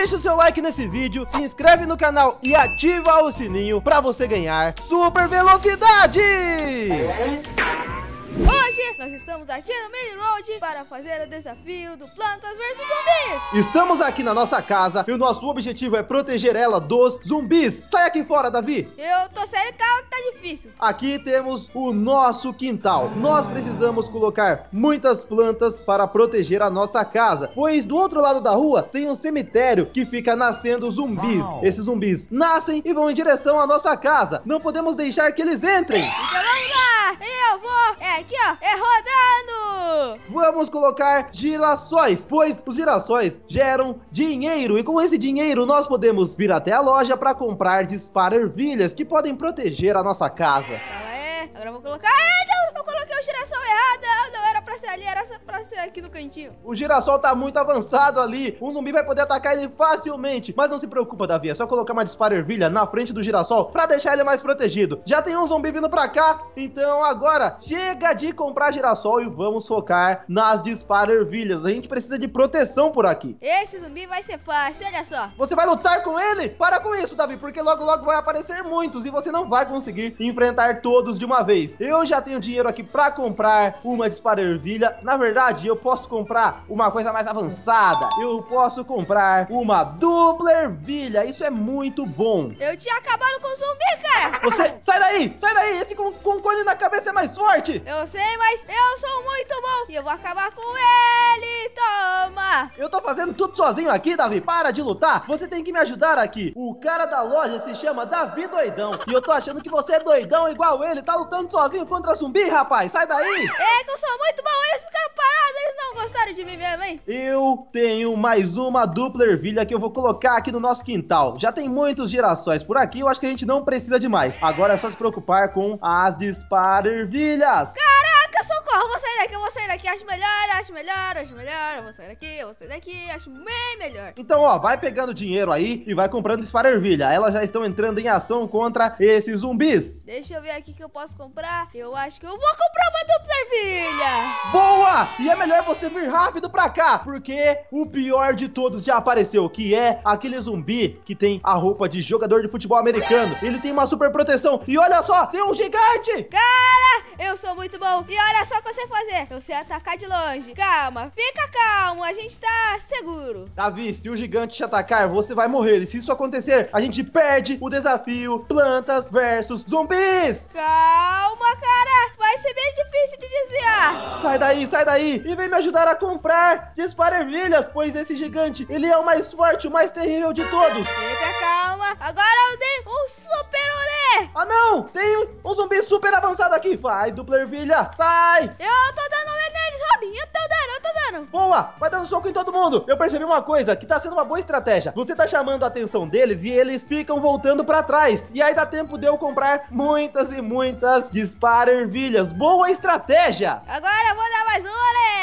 Deixa o seu like nesse vídeo, se inscreve no canal e ativa o sininho pra você ganhar super velocidade! Hoje nós estamos aqui no Mini Road para fazer o desafio do Plantas vs Zumbis. Estamos aqui na nossa casa e o nosso objetivo é proteger ela dos zumbis. Sai aqui fora, Davi! Eu tô sério, calma que tá difícil. Aqui temos o nosso quintal. Nós precisamos colocar muitas plantas para proteger a nossa casa, pois do outro lado da rua tem um cemitério que fica nascendo zumbis. Uau. Esses zumbis nascem e vão em direção à nossa casa. Não podemos deixar que eles entrem. Então vamos lá, eu vou. É aqui ó, é rodando. Vamos colocar girassóis, pois os girassóis geram dinheiro e com esse dinheiro nós podemos vir até a loja para comprar disparervilhas que podem proteger a nossa casa. Calma aí, agora eu vou colocar. Ah, não, eu coloquei o girassol errado. Era ali, era pra ser aqui no cantinho. O girassol tá muito avançado ali. Um zumbi vai poder atacar ele facilmente. Mas não se preocupa, Davi. É só colocar uma disparervilha na frente do girassol pra deixar ele mais protegido. Já tem um zumbi vindo pra cá. Então agora chega de comprar girassol e vamos focar nas disparervilhas. A gente precisa de proteção por aqui. Esse zumbi vai ser fácil, olha só. Você vai lutar com ele? Para com isso, Davi, porque logo logo vai aparecer muitos e você não vai conseguir enfrentar todos de uma vez. Eu já tenho dinheiro aqui pra comprar uma Na verdade, eu posso comprar uma coisa mais avançada. Eu posso comprar uma dupla ervilha. Isso é muito bom. Eu tinha acabado com o zumbi, cara. Você, sai daí, sai daí. Esse com, com coisa na cabeça é mais forte. Eu sei, mas eu sou muito bom e eu vou acabar com ele. Toma. Eu tô fazendo tudo sozinho aqui, Davi. Para de lutar. Você tem que me ajudar aqui. O cara da loja se chama Davi Doidão. E eu tô achando que você é doidão igual ele. Tá lutando sozinho contra zumbi, rapaz. Sai daí. É que eu sou muito bom, eles ficaram parados, eles não gostaram de mim mesmo, hein? Eu tenho mais uma dupla ervilha que eu vou colocar aqui no nosso quintal. Já tem muitos girassóis por aqui, eu acho que a gente não precisa de mais. Agora é só se preocupar com as disparervilhas. Caraca, socorro, vou sair daqui, eu vou sair daqui, acho melhor, acho melhor, acho melhor, eu vou sair daqui, eu vou sair daqui, acho bem melhor. Então, ó, vai pegando dinheiro aí e vai comprando disparervilha. Elas já estão entrando em ação contra esses zumbis. Deixa eu ver aqui que eu posso comprar. Eu acho que eu vou comprar uma dupla ervilha. Boa! E é melhor você vir rápido pra cá, porque o pior de todos já apareceu, que é aquele zumbi que tem a roupa de jogador de futebol americano. Ele tem uma super proteção. E olha só, tem um gigante! Cara, eu sou muito bom. E olha só o que eu sei fazer. Eu sei atacar de longe. Calma, fica calmo, a gente tá seguro. Davi, se o gigante te atacar, você vai morrer. E se isso acontecer, a gente perde o desafio Plantas versus Zumbis! Calma, cara. Vai ser bem difícil de desviar. Sai daí, sai daí e vem me ajudar a comprar disparervilhas, pois esse gigante, ele é o mais forte, o mais terrível de todos. Fica calma. Agora eu dei um super Ah não, tem um zumbi super avançado aqui. Vai, dupla ervilha, sai! Eu tô dando olé neles, Robin. Eu tô dando, eu tô dando. Boa, vai dando soco em todo mundo. Eu percebi uma coisa, que tá sendo uma boa estratégia. Você tá chamando a atenção deles e eles ficam voltando pra trás. E aí dá tempo de eu comprar muitas e muitas disparervilhas. Boa estratégia! Agora eu vou dar mais um olé.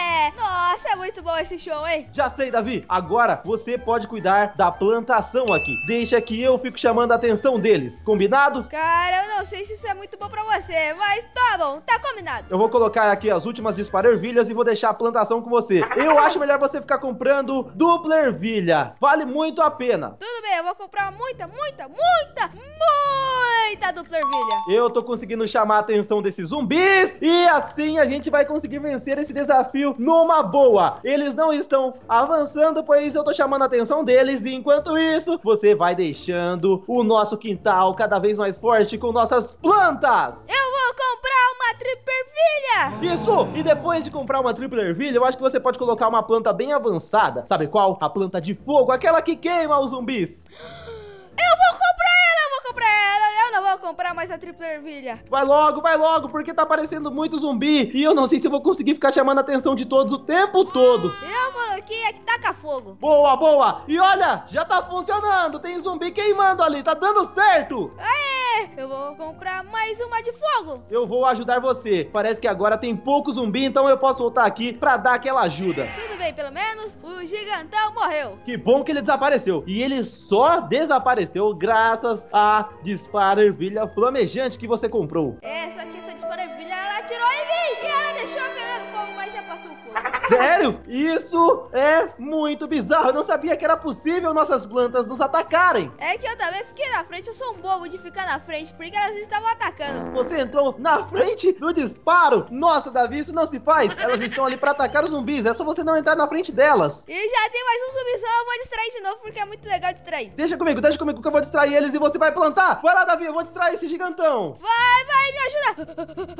Nossa, é muito bom esse show, hein? Já sei, Davi. Agora você pode cuidar da plantação aqui. Deixa que eu fico chamando a atenção deles. Combinado? Cara, eu não sei se isso é muito bom pra você, mas tá bom, tá combinado. Eu vou colocar aqui as últimas disparervilhas e vou deixar a plantação com você. Eu acho melhor você ficar comprando dupla ervilha. Vale muito a pena. Tudo bem, eu vou comprar muita, muita, muita, muita dupla ervilha. Eu tô conseguindo chamar a atenção desses zumbis e assim a gente vai conseguir vencer esse desafio numa boa. Eles não estão avançando, pois eu tô chamando a atenção deles. E enquanto isso, você vai deixando o nosso quintal cada vez mais forte com nossas plantas. Eu vou comprar uma triple ervilha. Isso! E depois de comprar uma triple ervilha, eu acho que você pode colocar uma planta bem avançada. Sabe qual? A planta de fogo, aquela que queima os zumbis. Eu vou comprar ela, eu vou comprar ela. Eu não vou comprar mais a triple ervilha. Vai logo, vai logo, porque tá aparecendo muito zumbi. E eu não sei se eu vou conseguir ficar chamando a atenção de todos o tempo todo. Eu coloquei aqui, taca fogo. Boa, boa! E olha, já tá funcionando. Tem zumbi queimando ali, tá dando certo. Aê, eu vou comprar mais uma de fogo. Eu vou ajudar você. Parece que agora tem pouco zumbi, então eu posso voltar aqui pra dar aquela ajuda. Bem, pelo menos o gigantão morreu. Que bom que ele desapareceu. E ele só desapareceu graças à disparervilha flamejante que você comprou. É, só que essa dispara ervilha, ela atirou em mim e ela deixou eu pegando fogo, mas já passou o fogo. Sério? Isso é muito bizarro. Eu não sabia que era possível nossas plantas nos atacarem. É que eu também fiquei na frente, eu sou um bobo de ficar na frente, porque elas estavam atacando. Você entrou na frente do disparo. Nossa, Davi, isso não se faz. Elas estão ali pra atacar os zumbis. É só você não entrar na frente delas. E já tem mais um zumbizão, eu vou distrair de novo, porque é muito legal distrair. Deixa comigo, deixa comigo que eu vou distrair eles e você vai plantar. Vai lá, Davi, eu vou distrair esse gigantão. Vai, vai, me ajuda.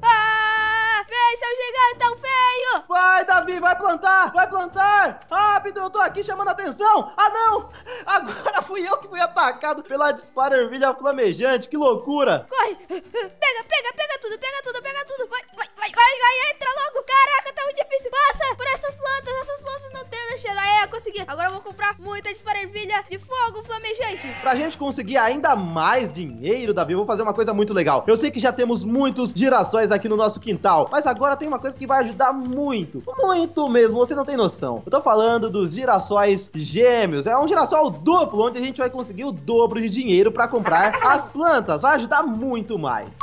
Ah, vem, seu gigantão feio. Vai, Davi, vai plantar, vai plantar. Rápido, eu tô aqui chamando atenção. Ah, não. Agora fui eu que fui atacado pela disparo ervilha flamejante. Que loucura. Corre. Pega, pega, pega tudo, pega. Vai, vai, vai, entra logo. Caraca, tá muito difícil. Passa por essas plantas, essas plantas não tem deixa. Ah, é, consegui. Agora eu vou comprar muita disparo ervilha de fogo flamejante. Pra gente conseguir ainda mais dinheiro, Davi, eu vou fazer uma coisa muito legal. Eu sei que já temos muitos girassóis aqui no nosso quintal, mas agora tem uma coisa que vai ajudar muito. Muito mesmo, você não tem noção. Eu tô falando dos girassóis gêmeos. É um girassol duplo, onde a gente vai conseguir o dobro de dinheiro pra comprar as plantas. Vai ajudar muito mais.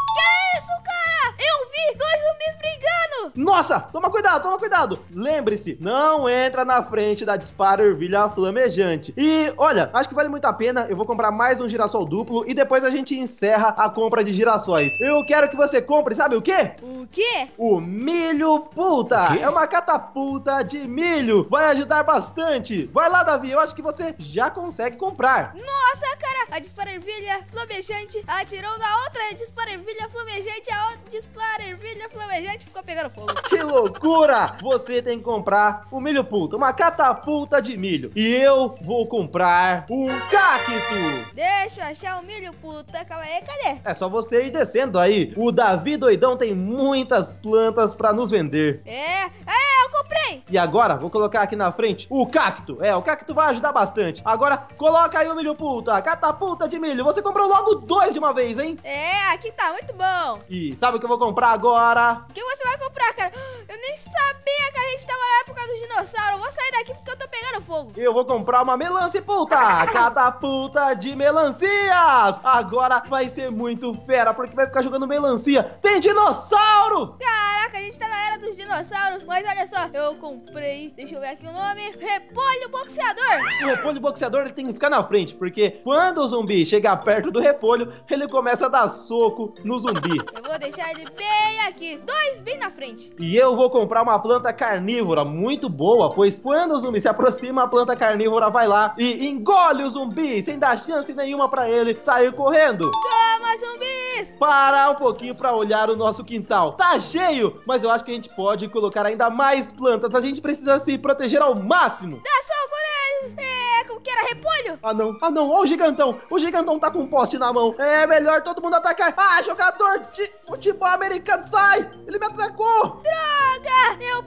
Nossa, toma cuidado, toma cuidado. Lembre-se, não entra na frente da disparo ervilha flamejante. E olha, acho que vale muito a pena. Eu vou comprar mais um girassol duplo e depois a gente encerra a compra de girassóis. Eu quero que você compre, sabe o quê? O quê? O milho puta. É uma catapulta de milho. Vai ajudar bastante. Vai lá, Davi. Eu acho que você já consegue comprar. Nossa, cara, a disparo ervilha flamejante atirou na outra disparo ervilha flamejante, a outra disparo ervilha flamejante ficou pegando fogo. Que loucura! Você tem que comprar o milho puta, uma catapulta de milho. E eu vou comprar um cacto. Deixa eu achar o milho puta. Calma aí, cadê? É só você ir descendo aí. O Davi doidão tem muitas plantas pra nos vender. É, é, eu comprei. E agora, vou colocar aqui na frente o cacto. É, o cacto vai ajudar bastante. Agora, coloca aí o milho puta, catapulta de milho. Você comprou logo dois de uma vez, hein? É, aqui tá muito bom. E sabe o que eu vou comprar agora? O que você vai comprar, cara? Eu nem sabia que a gente tava na época dos dinossauros. Eu vou sair daqui porque eu tô pegando fogo. Eu vou comprar uma melancia puta, catapulta de melancias. Agora vai ser muito fera, porque vai ficar jogando melancia. Tem dinossauro! Caraca, a gente tá na era dos dinossauros. Mas olha só, eu comprei, deixa eu ver aqui o nome, repolho boxeador. O repolho boxeador ele tem que ficar na frente, porque quando o zumbi chegar perto do repolho, ele começa a dar soco no zumbi. Eu vou deixar ele bem aqui, dois bem na frente. E eu vou comprar uma planta carnívora muito boa, pois quando o zumbi se aproxima, a planta carnívora vai lá e engole o zumbi, sem dar chance nenhuma pra ele sair correndo. Toma, zumbis! Parar um pouquinho pra olhar o nosso quintal. Tá cheio, mas eu acho que a gente pode colocar ainda mais plantas. A gente precisa se proteger ao máximo. Dá soco neles! É, como que era? Repolho? Ah não, ah não, ó o gigantão. O gigantão tá com um poste na mão. É melhor todo mundo atacar. Ah, jogador de futebol americano, sai! Ele me atacou! Droga!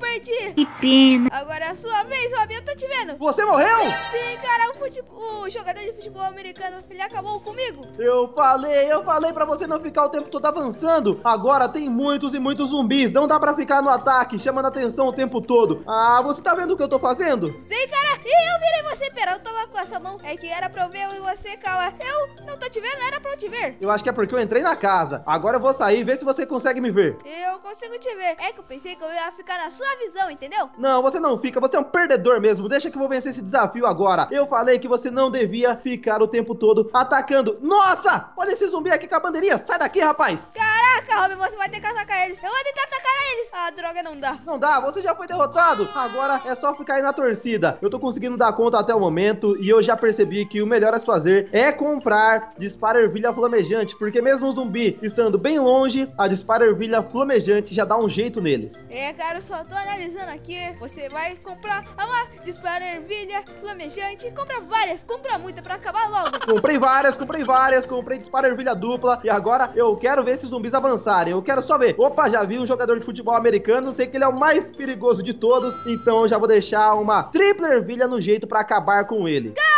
Perdi! Que pena. Agora é a sua vez, Robin, eu tô te vendo. Você morreu? Sim, cara, o, futebol, o jogador de futebol americano, ele acabou comigo. Eu falei, eu falei pra você não ficar o tempo todo avançando. Agora tem muitos e muitos zumbis. Não dá pra ficar no ataque, chamando atenção o tempo todo. Ah, você tá vendo o que eu tô fazendo? Sim, cara, e eu virei você, pera, eu tava com essa mão. É que era pra eu ver eu e você, calma. Eu não tô te vendo, era pra eu te ver. Eu acho que é porque eu entrei na casa. Agora eu vou sair e ver se você consegue me ver. Eu consigo te ver. É que eu pensei que eu ia ficar na sua visão, entendeu? Não, você não fica, você é um perdedor mesmo. Deixa que eu vou vencer esse desafio agora. Eu falei que você não devia ficar o tempo todo atacando. Nossa! Olha esse zumbi aqui com a bandeirinha. Sai daqui, rapaz! Caraca, Robin, você vai ter que atacar eles. Eu vou tentar atacar eles. Ah, droga, não dá. Não dá, você já foi derrotado. Agora é só ficar aí na torcida. Eu tô conseguindo dar conta até o momento e eu já percebi que o melhor a se fazer é comprar disparo ervilha flamejante, porque mesmo o zumbi estando bem longe, a disparo ervilha flamejante já dá um jeito neles. É, cara, eu só tô analisando aqui. Você vai comprar uma disparo ervilha flamejante. Compra várias, compra muita pra acabar logo. Comprei várias, comprei várias, comprei disparo ervilha dupla e agora eu quero ver esses zumbis avançarem. Eu quero só ver. Opa, já vi um jogador de futebol americano, sei que ele é o mais perigoso de todos, então eu já vou deixar uma tripla ervilha no jeito pra acabar com ele. Caraca,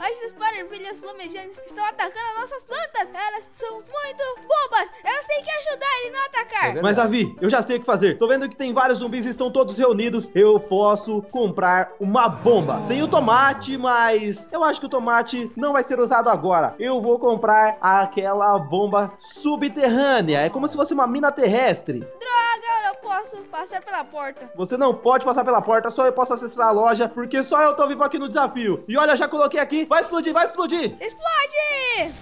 as disparo ervilhas flamejantes estão atacando as nossas plantas. Elas são muito bobas. Elas têm que ajudar ele não atacar. Mas, Davi, eu já sei o que fazer. Tô vendo que tem vários zumbis e estão todos reunidos. Eu posso comprar uma bomba. Tem o tomate, mas eu acho que o tomate não vai ser usado agora. Eu vou comprar aquela bomba subterrânea. É como se fosse uma mina terrestre. Droga, posso passar pela porta. Você não pode passar pela porta, só eu posso acessar a loja, porque só eu tô vivo aqui no desafio. E olha, já coloquei aqui, vai explodir, vai explodir! Explode!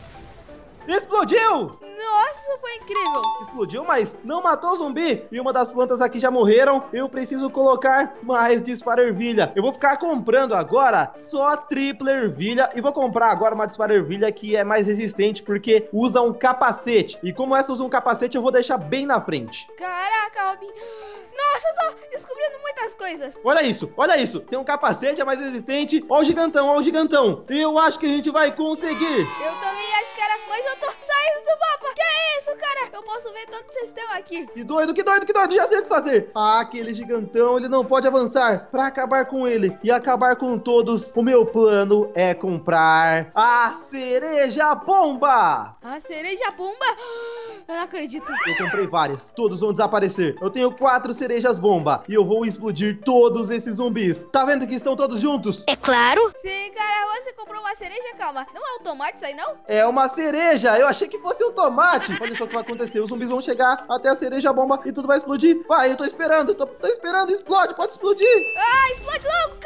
Explodiu! Nossa, foi incrível. Explodiu, mas não matou o zumbi. E uma das plantas aqui já morreram. Eu preciso colocar mais disparo ervilha. Eu vou ficar comprando agora só tripla ervilha. E vou comprar agora uma disparo ervilha que é mais resistente, porque usa um capacete. E como essa usa um capacete, eu vou deixar bem na frente. Caraca, Robin. Nossa, eu tô descobrindo muitas coisas. Olha isso, olha isso. Tem um capacete, é mais resistente. Ó o gigantão, ó o gigantão. Eu acho que a gente vai conseguir. Eu também acho que era, mas eu tô saindo do mapa. Que é isso, cara? Eu posso ver todo o sistema aqui. Que doido, que doido, que doido. Já sei o que fazer. Ah, aquele gigantão, ele não pode avançar. Pra acabar com ele e acabar com todos, o meu plano é comprar a cereja bomba. A cereja bomba? Eu não acredito. Eu comprei várias. Todos vão desaparecer. Eu tenho quatro cerejas bomba e eu vou explodir todos esses zumbis. Tá vendo que estão todos juntos? É claro. Sim, cara, você comprou uma cereja? Calma. Não é um tomate isso aí, não? É uma cereja. Eu achei que fosse um tomate. Olha só o que vai acontecer. Os zumbis vão chegar até a cereja bomba e tudo vai explodir. Vai, eu tô esperando. Tô, tô esperando. Explode, pode explodir. Ah, explode logo,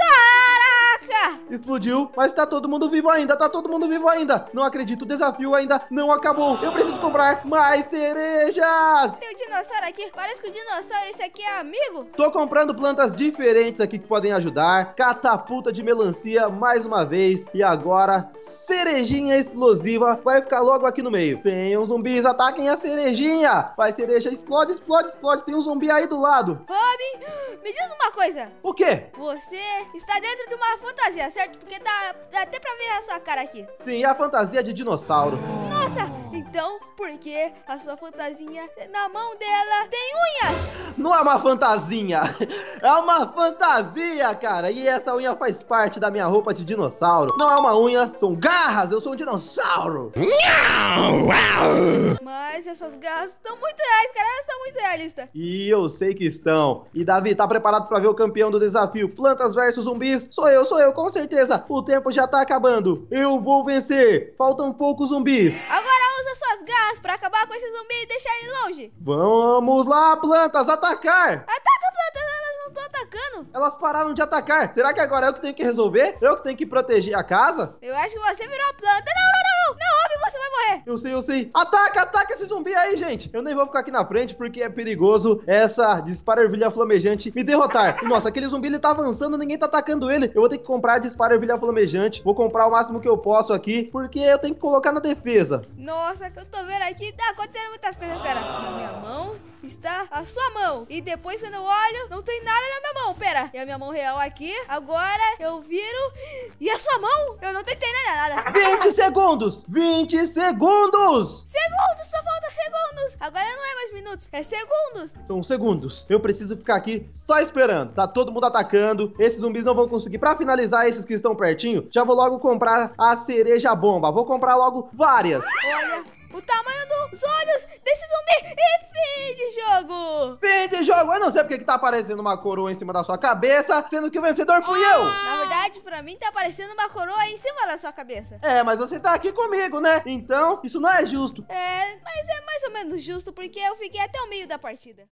caraca! Explodiu, mas tá todo mundo vivo ainda. Tá todo mundo vivo ainda. Não acredito. O desafio ainda não acabou. Eu preciso comprar mais cerejas. Tem um dinossauro aqui. Parece que o dinossauro, esse aqui é amigo. Tô comprando plantas diferentes aqui que podem ajudar. Catapulta de melancia mais uma vez. E agora, cerejinha explosiva vai ficar logo aqui no meio. Venham zumbis, ataquem a cerejinha. Vai, cereja, explode, explode, explode. Tem um zumbi aí do lado. Robin, me diz uma coisa. O quê? Você está dentro de uma fantasia, certo? Porque dá, dá até pra ver a sua cara aqui. Sim, a fantasia de dinossauro. Nossa, então por que a sua fantasia na mão dela tem unhas? Não é uma fantasia, é uma fantasia, cara. E essa unha faz parte da minha roupa de dinossauro. Não é uma unha, são garras. Eu sou um dinossauro. Mas essas garras estão muito reais, cara. Elas estão muito realistas. E eu sei que estão. E Davi, tá preparado pra ver o campeão do desafio? Plantas versus zumbis? Sou eu, sou eu, com certeza. O tempo já tá acabando. Eu vou vencer. Faltam poucos zumbis. Agora usa suas garras pra acabar com esse zumbi e deixar ele longe. Vamos lá, plantas, atacar! Ataca, plantas, elas não estão atacando. Elas pararam de atacar. Será que agora é eu que tenho que resolver? Eu que tenho que proteger a casa? Eu acho que você virou a planta. Não, não. Não, Robin, você vai morrer. Eu sei, eu sei. Ataca, ataca esse zumbi aí, gente. Eu nem vou ficar aqui na frente porque é perigoso essa dispara ervilha flamejante me derrotar. E, nossa, aquele zumbi ele tá avançando, ninguém tá atacando ele. Eu vou ter que comprar a dispara ervilha flamejante. Vou comprar o máximo que eu posso aqui porque eu tenho que colocar na defesa. Nossa, que eu tô vendo aqui, tá acontecendo muitas coisas. Pera, na minha mão está a sua mão. E depois, quando eu olho, não tem nada na minha mão. Pera, e a minha mão real aqui. Agora eu viro. E a sua mão? Eu não tô entendendo nada. 20 segundos! 20 segundos! Segundos, só falta segundos. Agora não é mais minutos, é segundos. São segundos. Eu preciso ficar aqui só esperando. Tá todo mundo atacando. Esses zumbis não vão conseguir. Pra finalizar esses que estão pertinho, já vou logo comprar a cereja bomba. Vou comprar logo várias. Olha o tamanho dos olhos desse zumbi. E fim de jogo. Fim de jogo. Eu não sei porque que tá aparecendo uma coroa em cima da sua cabeça, sendo que o vencedor fui eu. Na verdade, pra mim tá aparecendo uma coroa em cima da sua cabeça. É, mas você tá aqui comigo, né? Então, isso não é justo. É, mas é mais ou menos justo porque eu fiquei até o meio da partida.